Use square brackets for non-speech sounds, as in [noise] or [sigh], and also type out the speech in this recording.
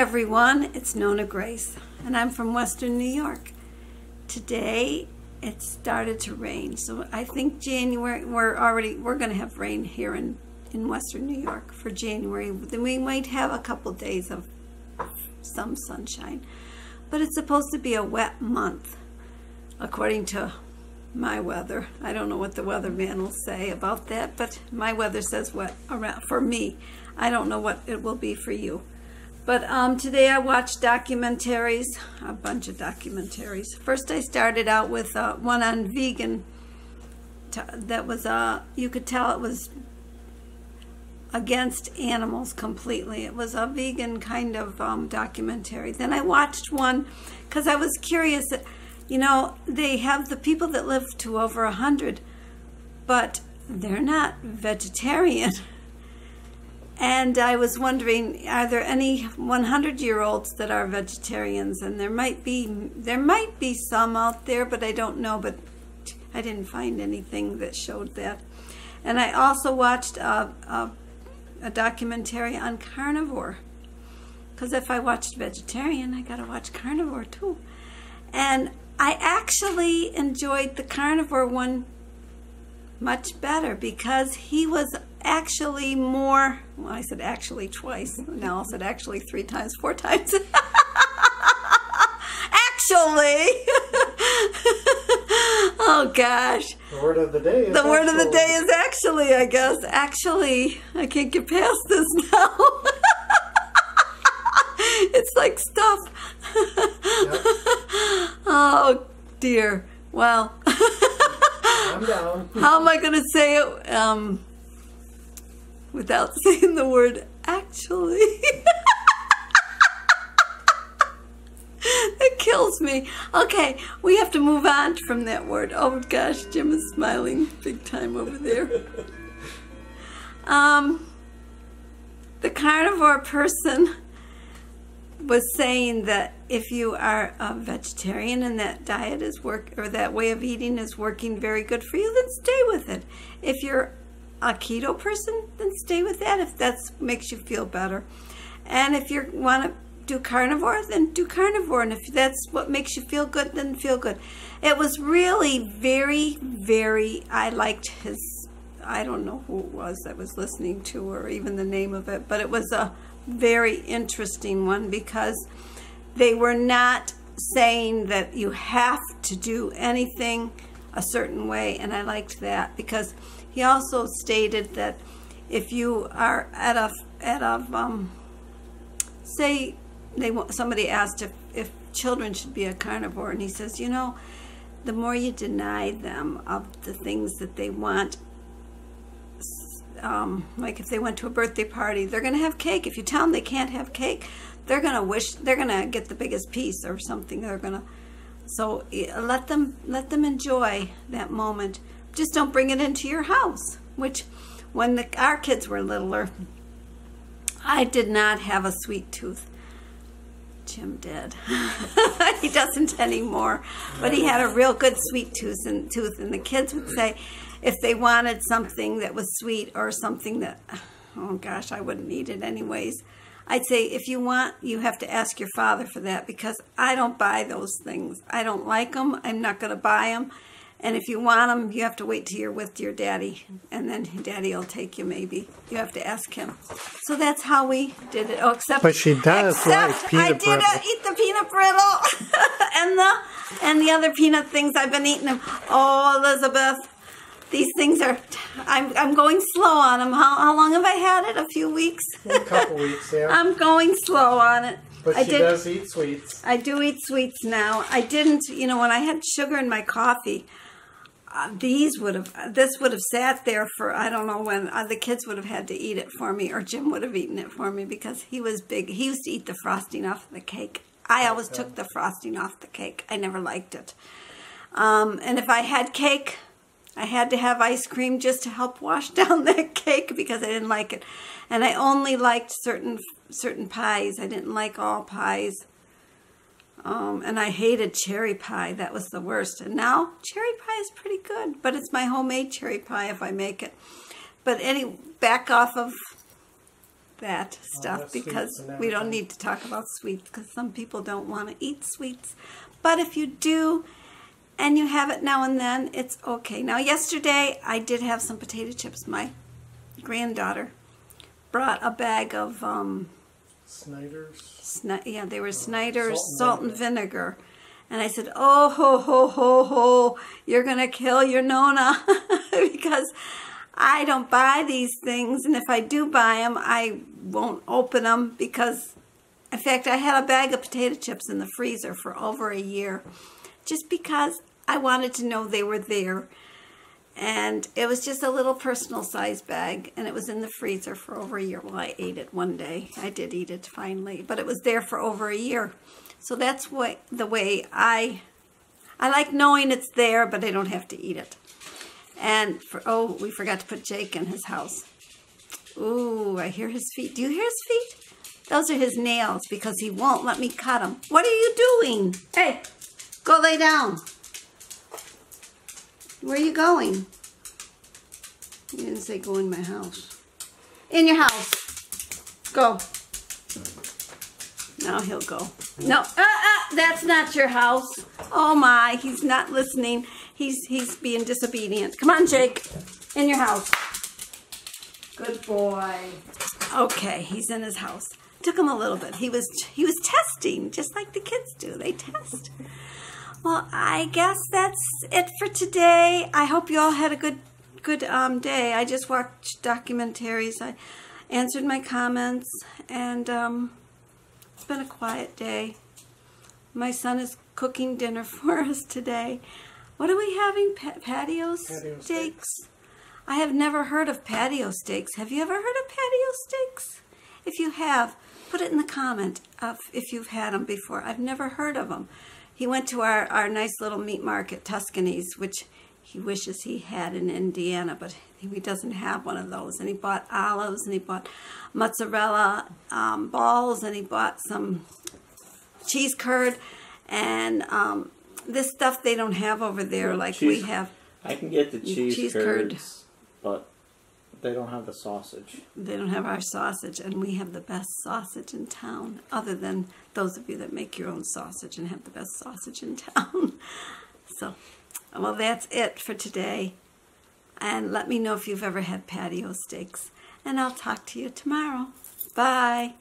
everyone, it's Nonna Grace, and I'm from Western New York. Today it started to rain, so I think January we're already we're going to have rain here in in Western New York for January. Then we might have a couple days of some sunshine, but it's supposed to be a wet month, according to my weather. I don't know what the weatherman will say about that, but my weather says wet around for me. I don't know what it will be for you. But um, today I watched documentaries, a bunch of documentaries. First I started out with uh, one on vegan. That was, uh, you could tell it was against animals completely. It was a vegan kind of um, documentary. Then I watched one because I was curious. That, you know, they have the people that live to over a hundred, but they're not vegetarian. [laughs] And I was wondering, are there any 100-year-olds that are vegetarians? And there might be, there might be some out there, but I don't know. But I didn't find anything that showed that. And I also watched a, a, a documentary on carnivore. Because if I watched vegetarian, I got to watch carnivore too. And I actually enjoyed the carnivore one much better because he was actually more, well, I said actually twice. Now I said actually three times, four times. [laughs] actually. [laughs] oh gosh. The word of the day The word of the day is actually, I guess. Actually, I can't get past this now. [laughs] it's like stuff. Yep. oh dear. Well. I'm down. How am I going to say it? Um, without [laughs] saying the word actually. [laughs] it kills me. Okay, we have to move on from that word. Oh gosh, Jim is smiling big time over there. [laughs] Um, the carnivore person was saying that if you are a vegetarian and that diet is work or that way of eating is working very good for you, then stay with it. If you're a keto person, then stay with that if that makes you feel better. And if you want to do carnivore, then do carnivore. And if that's what makes you feel good, then feel good. It was really very, very, I liked his, I don't know who it was that was listening to or even the name of it, but it was a very interesting one because they were not saying that you have to do anything a certain way. And I liked that because he also stated that if you are at a at a um, say they somebody asked if if children should be a carnivore, and he says, you know, the more you deny them of the things that they want. Um, like if they went to a birthday party, they're going to have cake. If you tell them they can't have cake, they're going to wish they're going to get the biggest piece or something. They're going to so let them let them enjoy that moment just don't bring it into your house. Which, when the, our kids were littler, I did not have a sweet tooth. Jim did. [laughs] he doesn't anymore. But he had a real good sweet tooth and, tooth. And the kids would say if they wanted something that was sweet or something that, oh gosh, I wouldn't eat it anyways. I'd say if you want, you have to ask your father for that because I don't buy those things. I don't like them. I'm not going to buy them. And if you want them, you have to wait till you're with your daddy, and then daddy will take you. Maybe you have to ask him. So that's how we did it. Oh, except but she does except like peanut I did brittle. Eat the peanut brittle [laughs] and the and the other peanut things. I've been eating them. Oh, Elizabeth, these things are. I'm I'm going slow on them. How how long have I had it? A few weeks. A couple [laughs] weeks, yeah. I'm going slow on it. But I she did, does eat sweets. I do eat sweets now. I didn't, you know, when I had sugar in my coffee, uh, these would have, this would have sat there for, I don't know when, uh, the kids would have had to eat it for me, or Jim would have eaten it for me because he was big. He used to eat the frosting off the cake. I always okay. took the frosting off the cake. I never liked it. Um, and if I had cake, I had to have ice cream just to help wash [laughs] down that cake because I didn't like it. And I only liked certain certain pies. I didn't like all pies. Um, and I hated cherry pie. That was the worst. And now cherry pie is pretty good, but it's my homemade cherry pie if I make it. But any back off of that stuff that's because we don't need to talk about sweets because some people don't want to eat sweets. But if you do and you have it now and then, it's okay. Now, yesterday I did have some potato chips. My granddaughter brought a bag of, um, Snyder's. Sni- yeah, they were uh, Snyder's salt and salt and vinegar. And I said, oh, ho, ho, ho, ho, you're going to kill your Nonna [laughs] because I don't buy these things. And if I do buy them, I won't open them because, in fact, I had a bag of potato chips in the freezer for over a year just because I wanted to know they were there. And it was just a little personal size bag, and it was in the freezer for over a year. Well, I ate it one day. I did eat it finally, but it was there for over a year. So that's what the way I I like knowing it's there, but I don't have to eat it. And for oh, we forgot to put Jake in his house. Ooh, I hear his feet. Do you hear his feet? Those are his nails because he won't let me cut them. What are you doing? Hey, go lay down. Where are you going? You didn't say go in my house. In your house. Go. Now he'll go. No, uh, uh, that's not your house. Oh my, he's not listening. He's he's being disobedient. Come on, Jake. In your house. Good boy. Okay, he's in his house. Took him a little bit. He was he was testing, just like the kids do. They test. Well, I guess that's it for today. I hope you all had a good good um, day. I just watched documentaries. I answered my comments, and um, it's been a quiet day. My son is cooking dinner [laughs] for us today. What are we having? Pa- patio Patio steaks. I have never heard of patio steaks. Have you ever heard of patio steaks? If you have, put it in the comment of if you've had them before. I've never heard of them. He went to our, our nice little meat market, Tuscany's, which he wishes he had in Indiana, but he doesn't have one of those. And he bought olives and he bought mozzarella um, balls and he bought some cheese curd and um, this stuff they don't have over there like we have. I can get the cheese, Cheese curd. curds, but they don't have the sausage. They don't have our sausage, and we have the best sausage in town, other than those of you that make your own sausage and have the best sausage in [laughs] town. so, well, that's it for today. And let me know if you've ever had patio steaks. And I'll talk to you tomorrow. Bye.